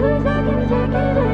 Cause I can take it